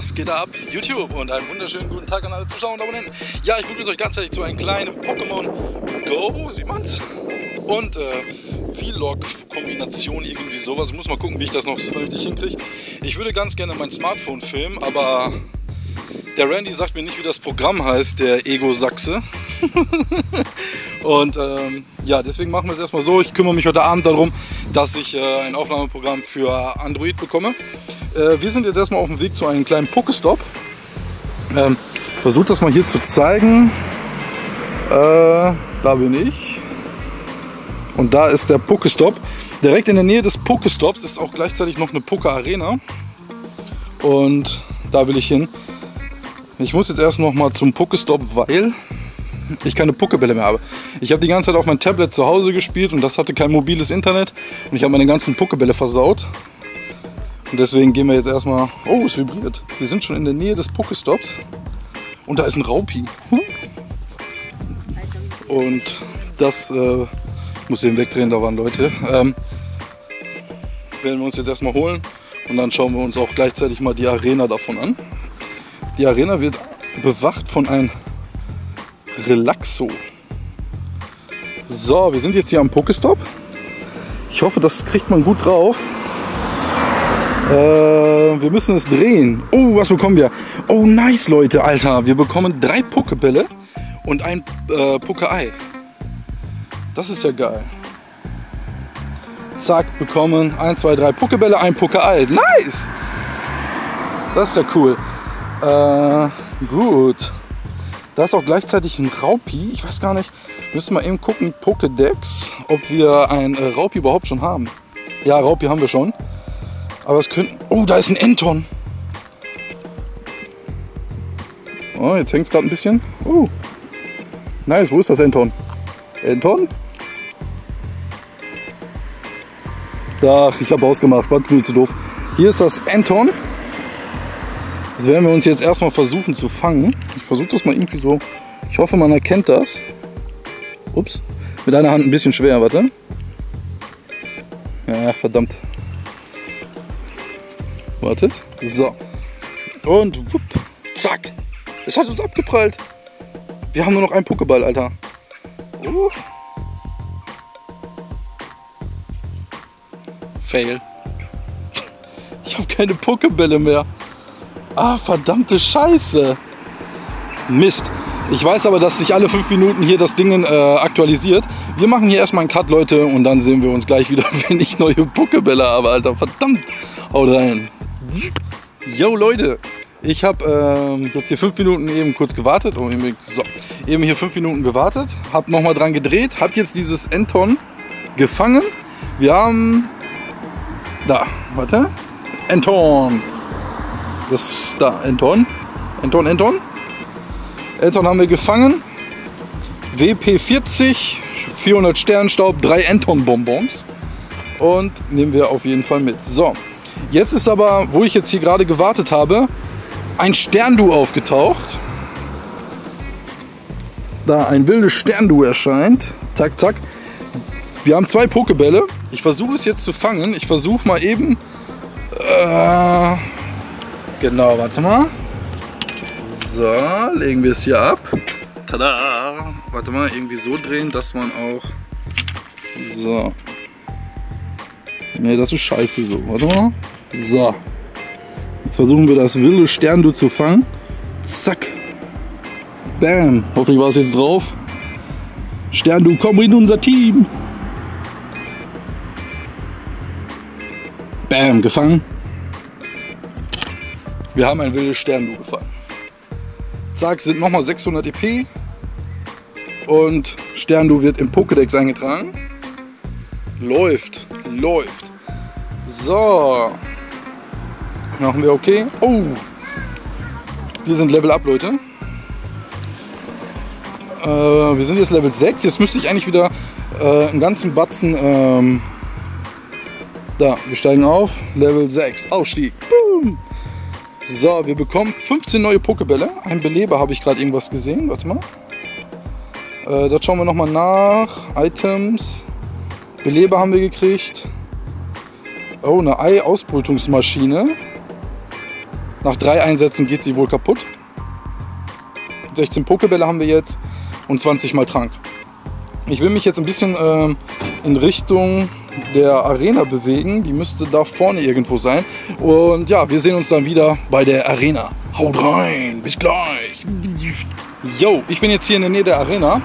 Was geht ab? YouTube und einen wunderschönen guten Tag an alle Zuschauer und Abonnenten. Ja, ich begrüße euch ganz herzlich zu einem kleinen Pokémon Go, sieht man's? Und äh, Vlog-Kombination, irgendwie sowas. Ich muss mal gucken, wie ich das noch vernünftig hinkriege. Ich würde ganz gerne mein Smartphone filmen, aber der Randy sagt mir nicht, wie das Programm heißt, der Ego-Sachse. und ähm, ja, deswegen machen wir es erstmal so. Ich kümmere mich heute Abend darum, dass ich äh, ein Aufnahmeprogramm für Android bekomme. Äh, wir sind jetzt erstmal auf dem Weg zu einem kleinen Pokestop. Ähm, Versucht das mal hier zu zeigen. Äh, da bin ich. Und da ist der Pokestop. Direkt in der Nähe des Pokestops ist auch gleichzeitig noch eine Poke Arena. Und da will ich hin. Ich muss jetzt erst noch mal zum Pokestop, weil ich keine Pokebälle mehr habe. Ich habe die ganze Zeit auf mein Tablet zu Hause gespielt und das hatte kein mobiles Internet. Und ich habe meine ganzen Pokebälle versaut. Und deswegen gehen wir jetzt erstmal. Oh, es vibriert. Wir sind schon in der Nähe des Pokestops. Und da ist ein Raupi. Und das äh, muss ich wegdrehen, da waren Leute. Ähm, werden wir uns jetzt erstmal holen und dann schauen wir uns auch gleichzeitig mal die Arena davon an. Die Arena wird bewacht von einem Relaxo. So, wir sind jetzt hier am Pokestop. Ich hoffe, das kriegt man gut drauf. Äh, wir müssen es drehen. Oh, was bekommen wir? Oh, nice, Leute, Alter. Wir bekommen drei Pokebälle und ein äh, Poke-Ei. Das ist ja geil. Zack, bekommen 1, 2, 3 Pokebälle, ein Poke-Ei. Nice! Das ist ja cool. Äh, gut. Da ist auch gleichzeitig ein Raupi. Ich weiß gar nicht. Müssen wir eben gucken, Pokédex, ob wir ein äh, Raupi überhaupt schon haben. Ja, Raupi haben wir schon. Aber es könnten. Oh, da ist ein Enton. Oh, jetzt hängt es gerade ein bisschen. Oh. Nice, wo ist das Enton? Enton? Ach, ich habe ausgemacht, war zu doof. Hier ist das Enton. Das werden wir uns jetzt erstmal versuchen zu fangen. Ich versuche das mal irgendwie so. Ich hoffe, man erkennt das. Ups. Mit einer Hand ein bisschen schwer, warte. Ja, verdammt. Wartet. So. Und wupp, zack. Es hat uns abgeprallt. Wir haben nur noch einen Pokéball, Alter. Uh. Fail. Ich habe keine Pokebälle mehr. Ah, verdammte Scheiße. Mist. Ich weiß aber, dass sich alle fünf Minuten hier das Ding äh, aktualisiert. Wir machen hier erstmal einen Cut, Leute, und dann sehen wir uns gleich wieder, wenn ich neue Pokebälle habe, Alter. Verdammt. Haut rein. Yo, Leute. Ich habe ähm, jetzt hier fünf Minuten eben kurz gewartet. Oh, eben, so, eben hier fünf Minuten gewartet. Habe nochmal dran gedreht. Habe jetzt dieses Enton gefangen. Wir haben da, warte. Enton. Das da, Enton. Enton, Enton. Enton haben wir gefangen. WP40, 400 Sternstaub, drei Enton-Bonbons. Und nehmen wir auf jeden Fall mit. So, jetzt ist aber, wo ich jetzt hier gerade gewartet habe, ein Sterndu aufgetaucht. Da ein wildes Sterndu erscheint. Zack, zack. Wir haben zwei Pokebälle. Ich versuche es jetzt zu fangen. Ich versuche mal eben. Äh, genau, warte mal. So, legen wir es hier ab. Tada! Warte mal, irgendwie so drehen, dass man auch. So. Ne, das ist scheiße so. Warte mal. So. Jetzt versuchen wir das wilde Sterndu zu fangen. Zack. Bam. Hoffentlich war es jetzt drauf. Sterndu, komm in unser Team. Bam, gefangen. Wir haben ein wildes Sterndu gefangen. Zack, sind nochmal 600 EP. Und Sterndu wird im Pokédex eingetragen. Läuft, läuft. So. Machen wir okay. Oh. Wir sind Level Up, Leute. Äh, wir sind jetzt Level 6. Jetzt müsste ich eigentlich wieder äh, einen ganzen Batzen ähm, da, wir steigen auf. Level 6. Ausstieg. Boom. So, wir bekommen 15 neue Pokebälle. Ein Beleber habe ich gerade irgendwas gesehen. Warte mal. Äh, das schauen wir nochmal nach. Items. Beleber haben wir gekriegt. Oh, eine Ei-Ausbrütungsmaschine. Nach drei Einsätzen geht sie wohl kaputt. 16 Pokebälle haben wir jetzt und 20 mal Trank. Ich will mich jetzt ein bisschen ähm, in Richtung der Arena bewegen. Die müsste da vorne irgendwo sein. Und ja, wir sehen uns dann wieder bei der Arena. Haut rein, bis gleich. Yo, ich bin jetzt hier in der Nähe der Arena.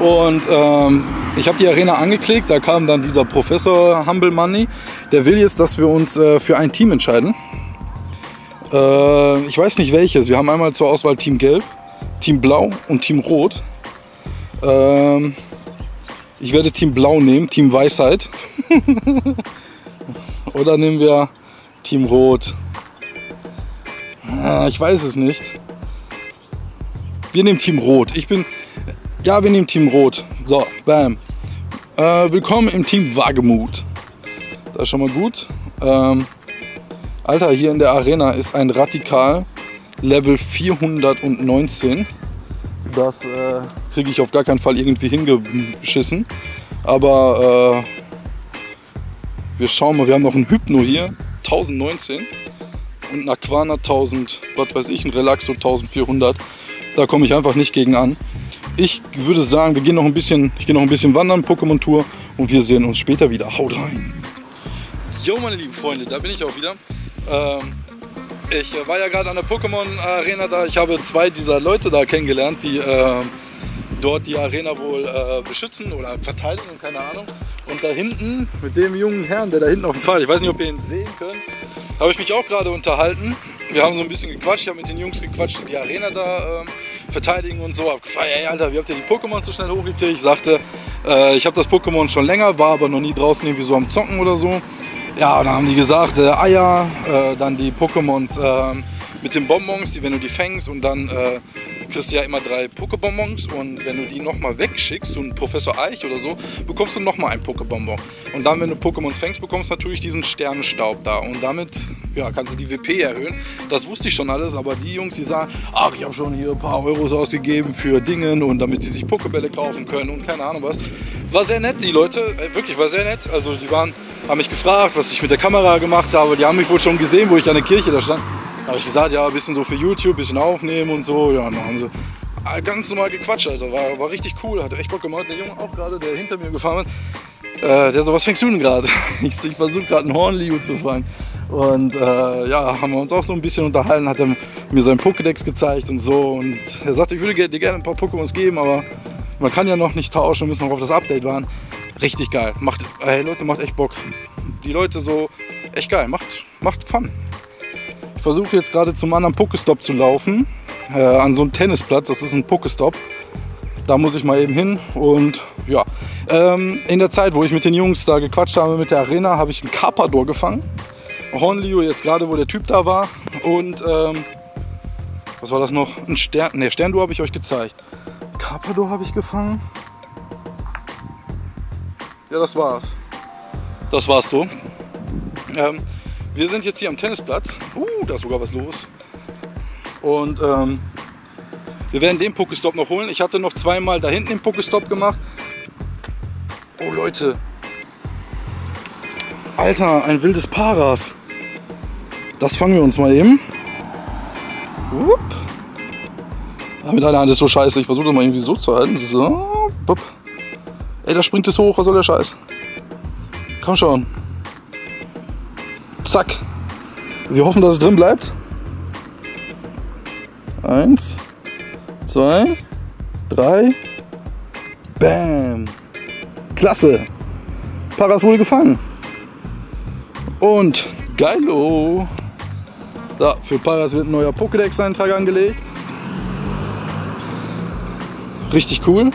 Und ähm, ich habe die Arena angeklickt. Da kam dann dieser Professor Humble Money. Der will jetzt, dass wir uns äh, für ein Team entscheiden. Äh, ich weiß nicht welches. Wir haben einmal zur Auswahl Team Gelb, Team Blau und Team Rot. Ähm, ich werde Team Blau nehmen, Team Weisheit. Oder nehmen wir Team Rot. Ah, ich weiß es nicht. Wir nehmen Team Rot. Ich bin. Ja, wir nehmen Team Rot. So, bam. Äh, willkommen im Team Wagemut. Das ist schon mal gut. Ähm, Alter, hier in der Arena ist ein Radikal Level 419. Das äh, kriege ich auf gar keinen Fall irgendwie hingeschissen. Aber äh, wir schauen mal, wir haben noch einen Hypno hier, 1019 und einen Aquana 1000, was weiß ich, ein Relaxo 1400. Da komme ich einfach nicht gegen an. Ich würde sagen, wir gehen noch ein bisschen, ich gehe noch ein bisschen wandern, Pokémon Tour und wir sehen uns später wieder. Haut rein! Jo, meine lieben Freunde, da bin ich auch wieder. Ähm, ich war ja gerade an der Pokémon Arena da. Ich habe zwei dieser Leute da kennengelernt, die äh, dort die Arena wohl äh, beschützen oder verteidigen keine Ahnung. Und da hinten mit dem jungen Herrn, der da hinten auf dem Pfad, ich weiß nicht, ob ihr ihn sehen könnt, habe ich mich auch gerade unterhalten. Wir haben so ein bisschen gequatscht, ich habe mit den Jungs gequatscht, die die Arena da ähm, verteidigen und so. Hab gefragt, ey Alter, wie habt ihr die Pokémon so schnell hochgekriegt? Ich sagte, äh, ich habe das Pokémon schon länger, war aber noch nie draußen irgendwie so am Zocken oder so. Ja, und dann haben die gesagt, äh, Eier, äh, dann die Pokémons äh, mit den Bonbons, die wenn du die fängst und dann äh, kriegst du ja immer drei Pokébonbons und wenn du die nochmal wegschickst, so ein Professor Eich oder so, bekommst du nochmal ein Pokébonbon. Und dann, wenn du Pokémons fängst, bekommst du natürlich diesen Sternenstaub da und damit ja, kannst du die WP erhöhen. Das wusste ich schon alles, aber die Jungs, die sagen, ach, ich habe schon hier ein paar Euros ausgegeben für Dingen und damit sie sich Pokébälle kaufen können und keine Ahnung was. War sehr nett, die Leute, äh, wirklich war sehr nett. Also die waren, haben mich gefragt, was ich mit der Kamera gemacht habe. Die haben mich wohl schon gesehen, wo ich an der Kirche da stand. Da habe ich gesagt, ja, ein bisschen so für YouTube, ein bisschen aufnehmen und so. Ja, dann haben sie ganz normal gequatscht, Alter. War, war richtig cool, hatte echt Bock gemacht. Der Junge auch gerade, der hinter mir gefahren ist, äh, der so, was fängst du denn gerade? Ich, ich versuche gerade einen Hornliu zu fangen. Und äh, ja, haben wir uns auch so ein bisschen unterhalten, hat er mir seinen Pokédex gezeigt und so. Und er sagte, ich würde dir gerne ein paar Pokémons geben, aber man kann ja noch nicht tauschen, wir müssen noch auf das Update warten. Richtig geil. Macht, hey Leute, macht echt Bock. Die Leute so, echt geil, macht, macht Fun versuche jetzt gerade zum anderen Pokestop zu laufen. Äh, an so einem Tennisplatz, das ist ein Pokestop. Da muss ich mal eben hin und ja. Ähm, in der Zeit, wo ich mit den Jungs da gequatscht habe mit der Arena, habe ich einen Carpador gefangen. Hornlio, jetzt gerade, wo der Typ da war. Und ähm, was war das noch? Ein Stern, ne, Sterndur habe ich euch gezeigt. Carpador habe ich gefangen. Ja, das war's. Das war's so. Ähm, wir sind jetzt hier am Tennisplatz. Uh, da ist sogar was los. Und ähm, wir werden den Pokestop noch holen. Ich hatte noch zweimal da hinten den Pokestop gemacht. Oh Leute. Alter, ein wildes Paras. Das fangen wir uns mal eben. Upp. Mit einer Hand ist so scheiße. Ich versuche das mal irgendwie so zu halten. So. Upp. Ey, da springt es hoch. Was soll der Scheiß? Komm schon. Zack. Wir hoffen, dass es drin bleibt. Eins, zwei, drei. Bam. Klasse. Paras wurde gefangen. Und geilo. Da, für Paras wird ein neuer Pokédex-Eintrag angelegt. Richtig cool.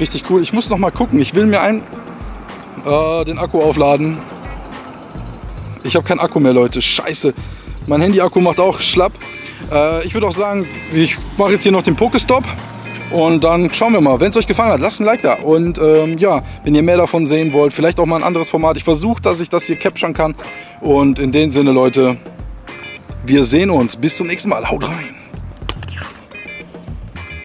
Richtig cool. Ich muss noch mal gucken. Ich will mir ein, äh, den Akku aufladen ich habe keinen Akku mehr, Leute. Scheiße. Mein Handy-Akku macht auch schlapp. Äh, ich würde auch sagen, ich mache jetzt hier noch den Pokestop. Und dann schauen wir mal. Wenn es euch gefallen hat, lasst ein Like da. Und ähm, ja, wenn ihr mehr davon sehen wollt, vielleicht auch mal ein anderes Format. Ich versuche, dass ich das hier capturen kann. Und in dem Sinne, Leute, wir sehen uns. Bis zum nächsten Mal. Haut rein.